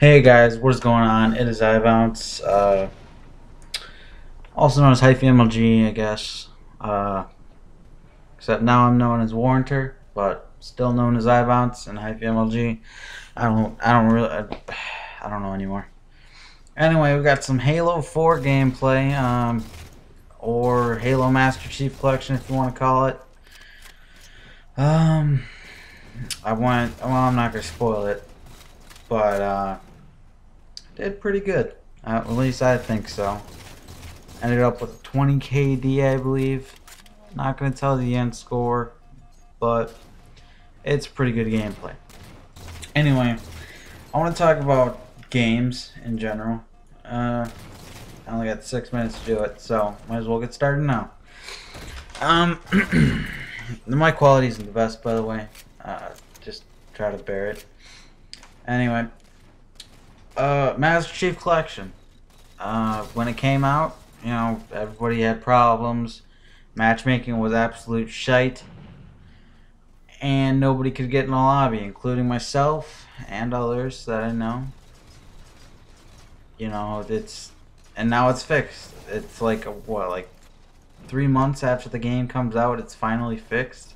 Hey guys, what is going on? It is iBounce, uh, also known as Hyphy MLG, I guess. Uh, except now I'm known as Warranter, but still known as iBounce and Hyphy MLG. I don't, I don't really, I, I don't know anymore. Anyway, we got some Halo 4 gameplay, um, or Halo Master Chief Collection, if you want to call it. Um, I want, well, I'm not gonna spoil it, but uh did pretty good. Uh, at least I think so. Ended up with 20 KD, I believe. Not going to tell the end score, but it's pretty good gameplay. Anyway, I want to talk about games in general. Uh, I only got six minutes to do it, so might as well get started now. Um, my quality isn't the best, by the way. Uh, just try to bear it. Anyway, uh, Master Chief Collection. Uh, when it came out, you know, everybody had problems. Matchmaking was absolute shite. And nobody could get in the lobby, including myself and others that I know. You know, it's. And now it's fixed. It's like, what, like three months after the game comes out, it's finally fixed.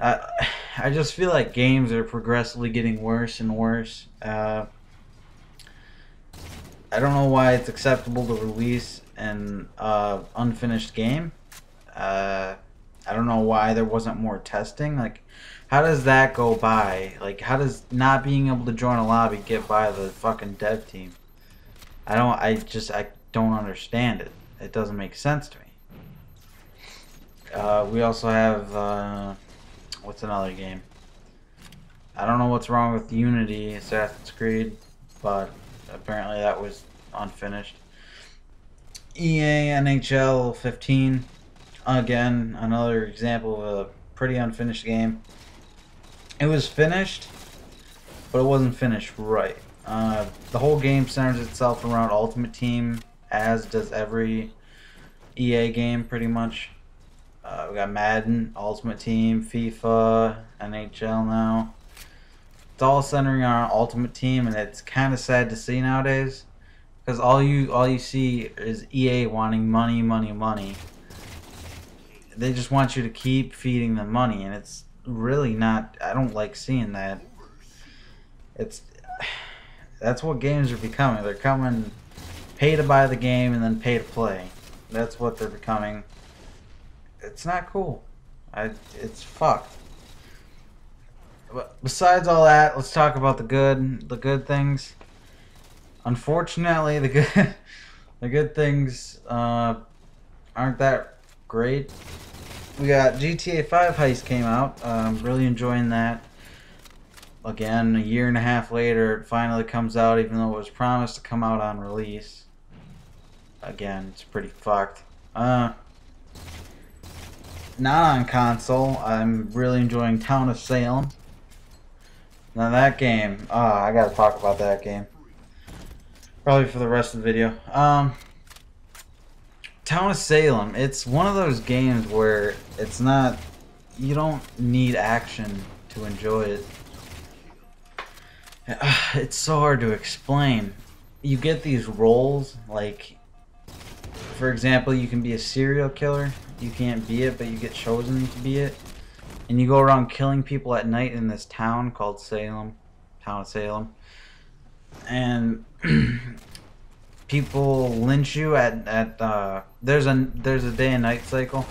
Uh, I just feel like games are progressively getting worse and worse. Uh, I don't know why it's acceptable to release an uh, unfinished game. Uh, I don't know why there wasn't more testing. Like, how does that go by? Like, how does not being able to join a lobby get by the fucking dev team? I don't. I just. I don't understand it. It doesn't make sense to me. Uh, we also have. Uh, what's another game? I don't know what's wrong with Unity Assassin's Creed, but apparently that was unfinished. EA NHL 15, again, another example of a pretty unfinished game. It was finished, but it wasn't finished right. Uh, the whole game centers itself around Ultimate Team, as does every EA game, pretty much. Uh, we got Madden, Ultimate Team, FIFA, NHL now it's all centering on Ultimate Team, and it's kind of sad to see nowadays, because all you all you see is EA wanting money, money, money. They just want you to keep feeding them money, and it's really not. I don't like seeing that. It's that's what games are becoming. They're coming pay to buy the game and then pay to play. That's what they're becoming. It's not cool. I, it's fucked besides all that, let's talk about the good, the good things. Unfortunately, the good, the good things uh, aren't that great. We got GTA 5 Heist came out. I'm um, really enjoying that. Again, a year and a half later, it finally comes out, even though it was promised to come out on release. Again, it's pretty fucked. Uh, not on console. I'm really enjoying Town of Salem. Now that game, oh, I gotta talk about that game. Probably for the rest of the video. Um, Town of Salem, it's one of those games where it's not, you don't need action to enjoy it. It's so hard to explain. You get these roles, like, for example, you can be a serial killer. You can't be it, but you get chosen to be it and you go around killing people at night in this town called Salem, town of Salem, and people lynch you at at uh, there's a there's a day and night cycle.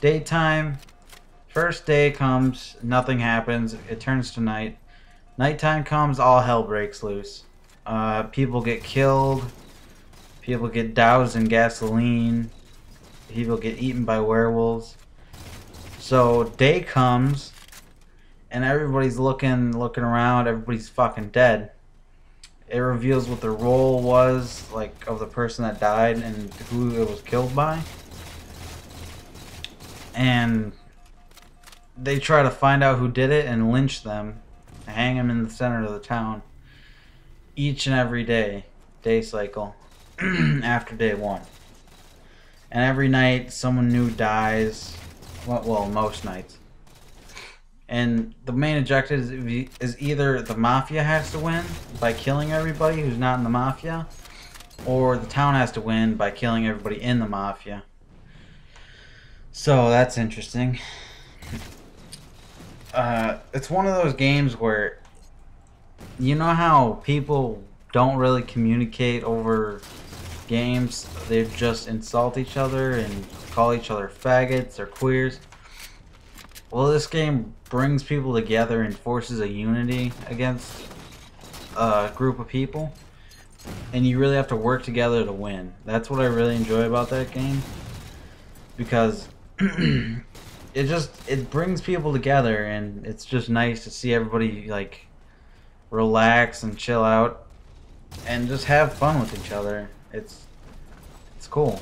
Daytime, first day comes, nothing happens. It turns to night. Nighttime comes, all hell breaks loose. Uh, people get killed. People get doused in gasoline. People get eaten by werewolves. So day comes, and everybody's looking, looking around. Everybody's fucking dead. It reveals what the role was, like, of the person that died and who it was killed by. And they try to find out who did it and lynch them, hang them in the center of the town. Each and every day, day cycle, after day one. And every night, someone new dies well, well most nights. And the main objective is, either the mafia has to win by killing everybody who's not in the mafia, or the town has to win by killing everybody in the mafia. So that's interesting. Uh, it's one of those games where you know how people don't really communicate over games. They just insult each other and call each other faggots or queers. Well, this game brings people together and forces a unity against a group of people. And you really have to work together to win. That's what I really enjoy about that game. Because it just it brings people together and it's just nice to see everybody like relax and chill out and just have fun with each other. It's it's cool.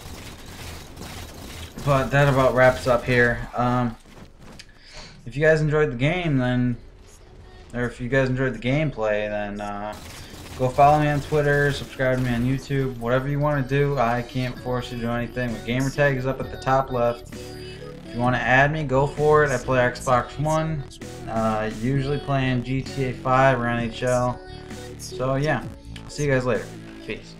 But that about wraps up here. Um, if you guys enjoyed the game, then, or if you guys enjoyed the gameplay, then uh, go follow me on Twitter, subscribe to me on YouTube, whatever you want to do. I can't force you to do anything. My gamertag is up at the top left. If you want to add me, go for it. I play Xbox One. Uh, usually playing GTA 5 or NHL. So yeah, see you guys later. Peace.